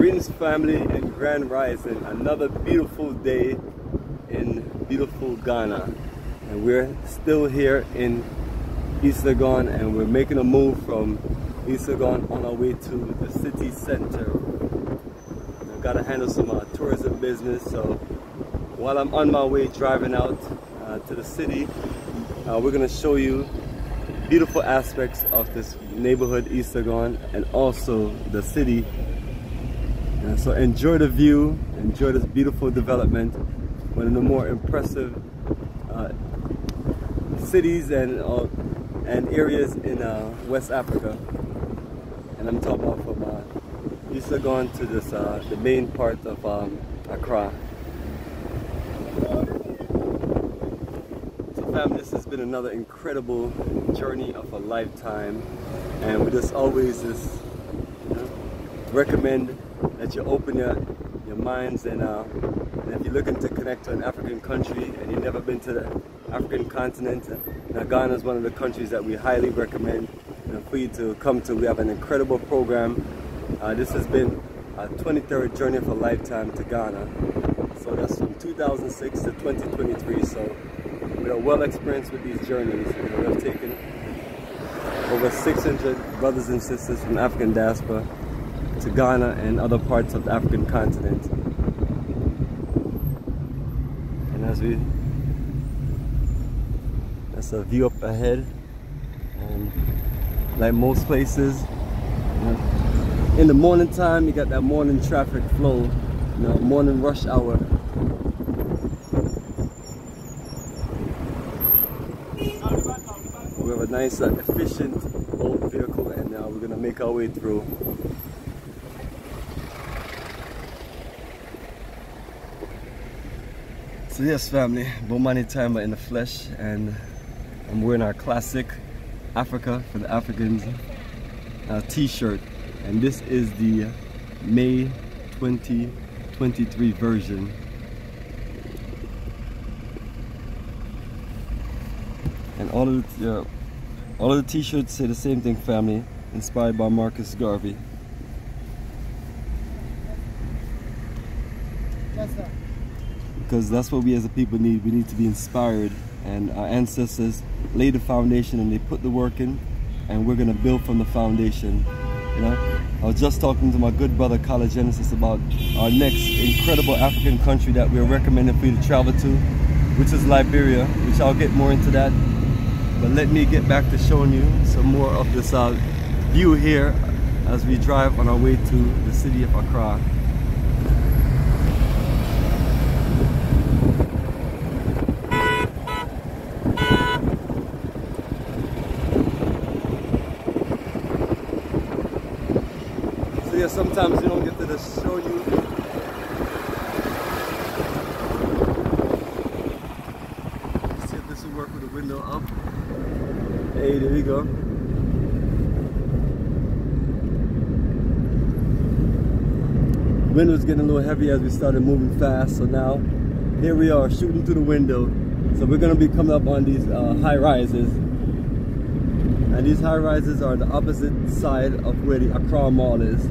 Greetings family and Grand Rising. Another beautiful day in beautiful Ghana. And we're still here in Legon and we're making a move from Legon on our way to the city center. I've got to handle some uh, tourism business so while I'm on my way driving out uh, to the city uh, we're going to show you beautiful aspects of this neighborhood Legon and also the city and so enjoy the view, enjoy this beautiful development, one of the more impressive uh, cities and uh, and areas in uh, West Africa. And I'm talking about from uh, East Legon to this uh, the main part of um, Accra. So fam, this has been another incredible journey of a lifetime, and we just always just you know, recommend that you open your, your minds and, uh, and if you're looking to connect to an African country and you've never been to the African continent, now Ghana is one of the countries that we highly recommend you know, for you to come to. We have an incredible program. Uh, this has been a 23rd journey of a lifetime to Ghana. So that's from 2006 to 2023. So we are well experienced with these journeys. You know, we have taken over 600 brothers and sisters from African diaspora to Ghana and other parts of the African continent. And as we, that's a view up ahead. And like most places, you know, in the morning time, you got that morning traffic flow, you know, morning rush hour. We have a nice, uh, efficient old vehicle, and now we're gonna make our way through. So yes family, Bomani Tyehimba in the flesh and I'm wearing our classic Africa for the Africans uh, t-shirt and this is the May 2023 version. And all of the, uh, all of the t-shirts say the same thing family, inspired by Marcus Garvey. Yes, sir because that's what we as a people need. We need to be inspired and our ancestors laid the foundation and they put the work in and we're gonna build from the foundation. You know, I was just talking to my good brother Kala Genesis about our next incredible African country that we're recommending for you to travel to, which is Liberia, which I'll get more into that. But let me get back to showing you some more of this uh, view here as we drive on our way to the city of Accra. Yeah, sometimes you don't get to show you. Let's see if this will work with the window up. Hey, there we go. The was getting a little heavy as we started moving fast, so now here we are shooting through the window. So we're gonna be coming up on these uh, high rises. And these high rises are the opposite side of where the Accra Mall is.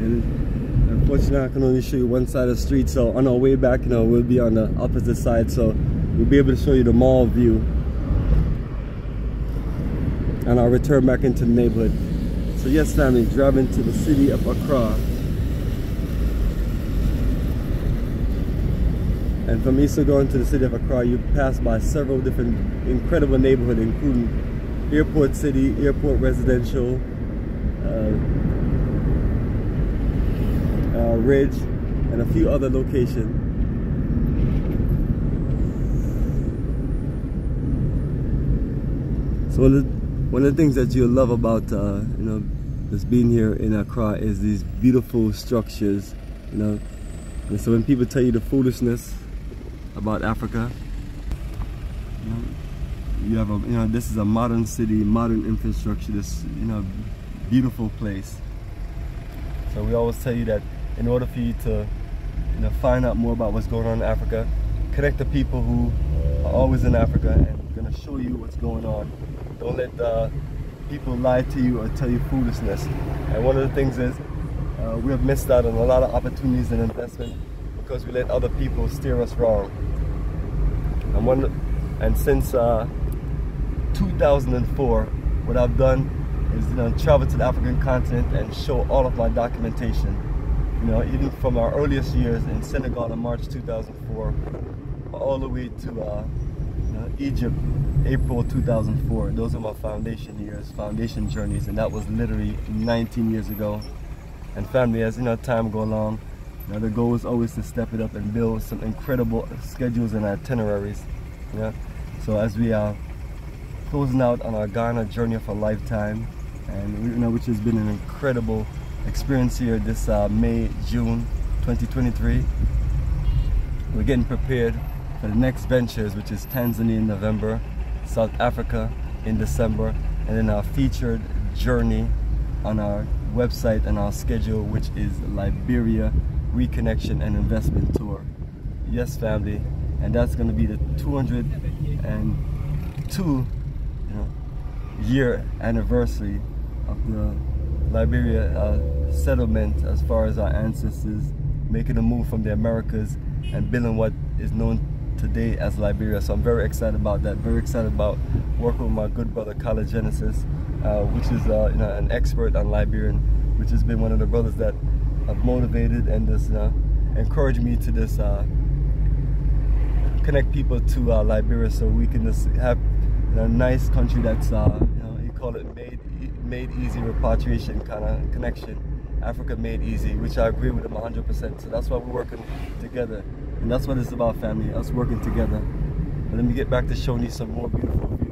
Unfortunately I can only show you one side of the street. So on our way back you know we'll be on the opposite side. So we'll be able to show you the mall view. And I'll return back into the neighborhood. So yes family driving to the city of Accra. And from East Legon to the city of Accra you pass by several different incredible neighborhoods including Airport City, Airport Residential uh, Ridge, and a few other locations. So one of the things that you'll love about uh, you know just being here in Accra is these beautiful structures you know and so when people tell you the foolishness about Africa you, know, you have a you know this is a modern city modern infrastructure this you know beautiful place so we always tell you that in order for you to you know find out more about what's going on in Africa connect the people who are always in Africa and gonna show you what's going on don't let the people lie to you or tell you foolishness. And one of the things is uh, we have missed out on a lot of opportunities and investment because we let other people steer us wrong. And one, and since uh, 2004, what I've done is you know travel to the African continent and show all of my documentation. You know, even from our earliest years in Senegal in March 2004, all the way to uh, Egypt, April 2004. Those are my foundation years, foundation journeys, and that was literally 19 years ago. And family, as you know, time go along, you know, the goal is always to step it up and build some incredible schedules and itineraries. Yeah. So as we are closing out on our Ghana journey of a lifetime, and you know, which has been an incredible experience here this uh, May, June 2023. We're getting prepared for the next ventures, which is Tanzania in November, South Africa in December, and then our featured journey on our website and our schedule, which is Liberia Reconnection and Investment Tour. Yes, family, and that's going to be the 202 you know, year anniversary of the Liberia uh, settlement as far as our ancestors making a move from the Americas and building what is known today as Liberia. So I'm very excited about that. Very excited about working with my good brother Kala Genesis, uh, which is uh, you know, an expert on Liberian, which has been one of the brothers that have motivated and just uh, encouraged me to just uh, connect people to uh, Liberia so we can just have a nice country that's, uh, you know, you call it made, made easy repatriation kind of connection. Africa made easy, which I agree with him 100%. So that's why we're working together. And that's what it's about, family, us working together. But let me get back to showing you some more beautiful views.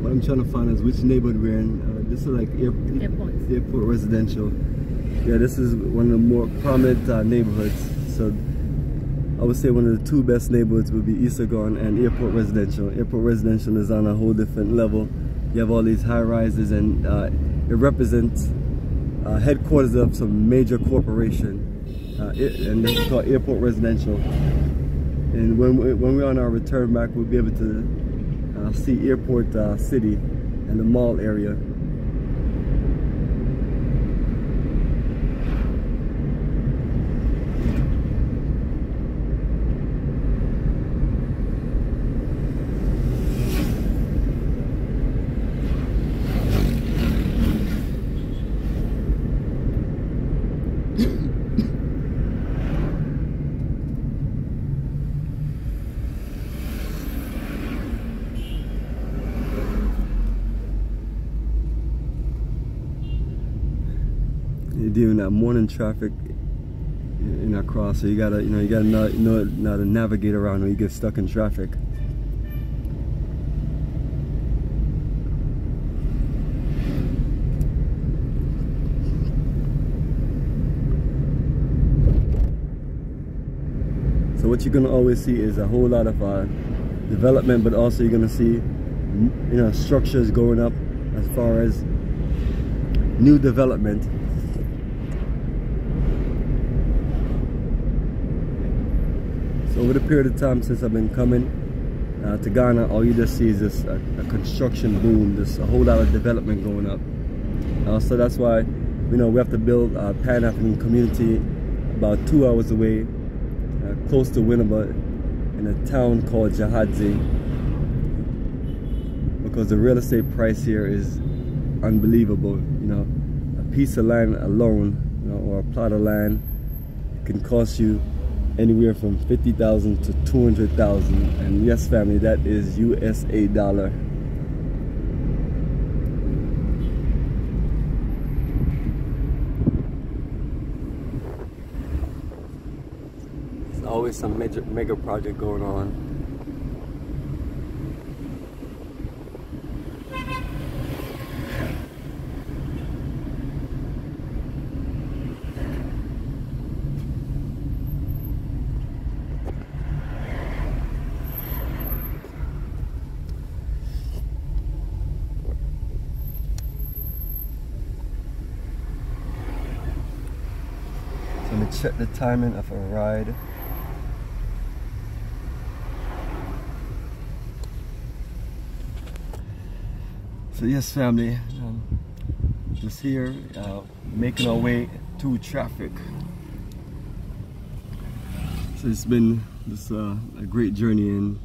What I'm trying to find is which neighborhood we're in. Uh, this is like air, airport. airport residential. Yeah, this is one of the more prominent uh, neighborhoods. So I would say one of the two best neighborhoods would be East Legon and Airport Residential. Airport Residential is on a whole different level. You have all these high rises and uh, it represents uh, headquarters of some major corporation. Uh, it, and this is called Airport Residential. And when, we, when we're on our return back, we'll be able to uh, see Airport uh, City and the mall area. Dealing that morning traffic in that cross, so you gotta, you know, you gotta know, know, how to navigate around when you get stuck in traffic. So what you're gonna always see is a whole lot of uh, development, but also you're gonna see, you know, structures going up as far as new development So over the period of time since I've been coming uh, to Ghana, all you just see is this a, a construction boom, just a whole lot of development going up. Uh, so that's why, you know, we have to build a Pan-African community about two hours away, uh, close to Winneba, in a town called Gyaahadze. Because the real estate price here is unbelievable. You know, a piece of land alone, you know, or a plot of land can cost you anywhere from 50,000 to 200,000 and yes family that is USA dollar. There's always some major mega project going on. Check the timing of a ride. So yes family, um, just here uh, making our way through traffic. So it's been this uh, a great journey and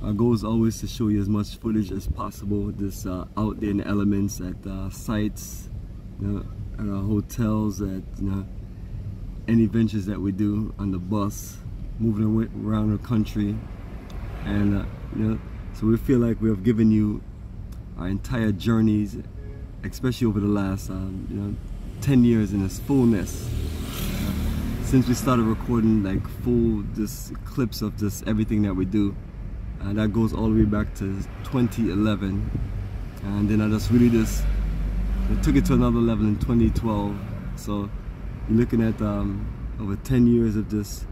our goal is always to show you as much footage as possible this uh, out there in the elements at uh, sites, you know, at our hotels, at you know, any ventures that we do on the bus, moving around the country, and uh, you know, so we feel like we have given you our entire journeys, especially over the last um, you know 10 years in its fullness. Uh, since we started recording like full just clips of just everything that we do, and that goes all the way back to 2011, and then I just really just took it to another level in 2012. So you're looking at um, over 10 years of just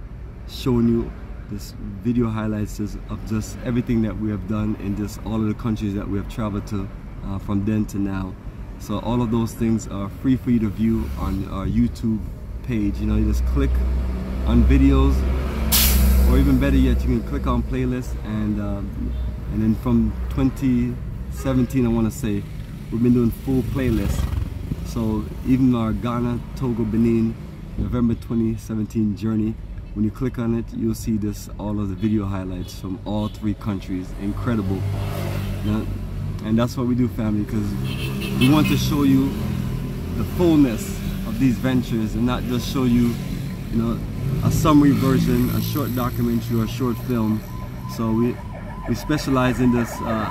showing you this video highlights of just everything that we have done in just all of the countries that we have traveled to uh, from then to now. So all of those things are free for you to view on our YouTube page. You know, you just click on videos, or even better yet, you can click on playlists, and um, and then from 2017, I want to say, we've been doing full playlists so even our Ghana, Togo, Benin, November 2017 journey, when you click on it, you'll see this all of the video highlights from all three countries. Incredible. And that's what we do, family, because we want to show you the fullness of these ventures and not just show you, you know, a summary version, a short documentary or a short film. So we we specialize in this uh,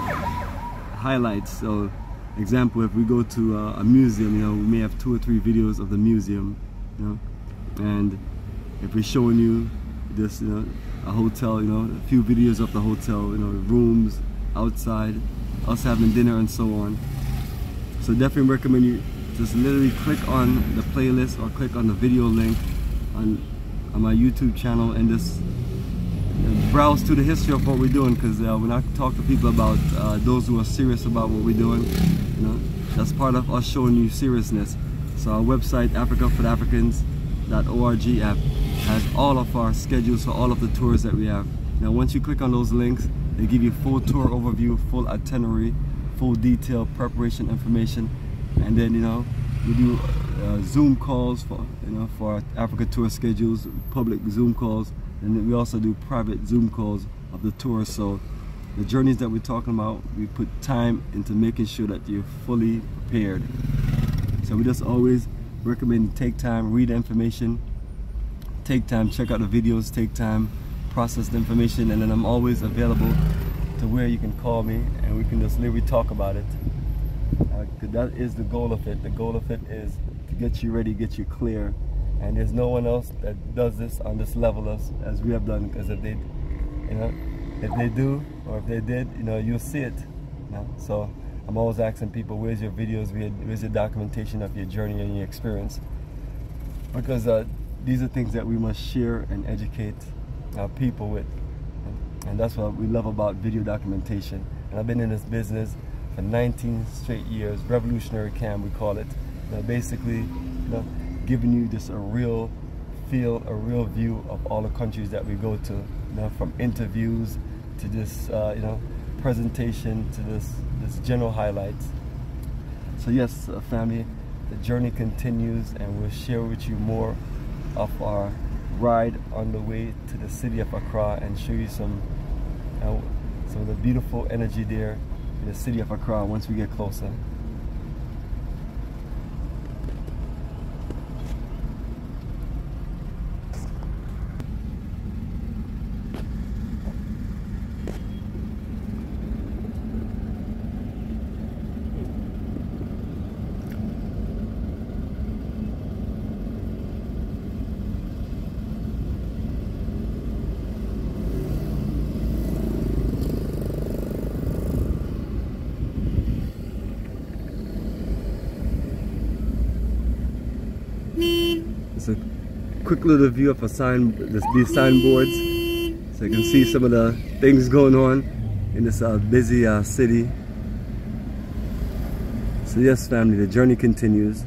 highlights. So example, if we go to uh, a museum, you know, we may have two or three videos of the museum, you know, and if we're showing you this, you know, a hotel, you know, a few videos of the hotel, you know, rooms, outside, us having dinner and so on. So definitely recommend you just literally click on the playlist or click on the video link on, on my YouTube channel and just browse through the history of what we're doing because uh, when I talk to people about uh, those who are serious about what we're doing, you know, that's part of us showing you seriousness. So our website, africaforafricans.org app has all of our schedules for all of the tours that we have. Now once you click on those links, they give you full tour overview, full itinerary, full detailed preparation information, and then you know we do uh, Zoom calls for you know for Africa tour schedules, public Zoom calls and we also do private Zoom calls of the tour. So the journeys that we're talking about, we put time into making sure that you're fully prepared. So we just always recommend take time, read information, take time, check out the videos, take time, process the information, and then I'm always available to where you can call me and we can just literally talk about it. Uh, that is the goal of it. The goal of it is to get you ready, get you clear, and there's no one else that does this on this level as, as we have done because if they you know if they do or if they did you know you'll see it you know? so I'm always asking people where's your videos where's your documentation of your journey and your experience? Because uh, these are things that we must share and educate our people with. And that's what we love about video documentation. And I've been in this business for 19 straight years revolutionary cam we call it. You know, basically you know giving you just a real feel, a real view of all the countries that we go to. You know, from interviews to this, uh, you know, presentation to this, this general highlights. So yes, uh, family, the journey continues, and we'll share with you more of our ride on the way to the city of Accra and show you some, uh, some of the beautiful energy there in the city of Accra once we get closer. Quick little view of a sign, these signboards. So you can see some of the things going on in this uh, busy uh, city. So yes, family, the journey continues.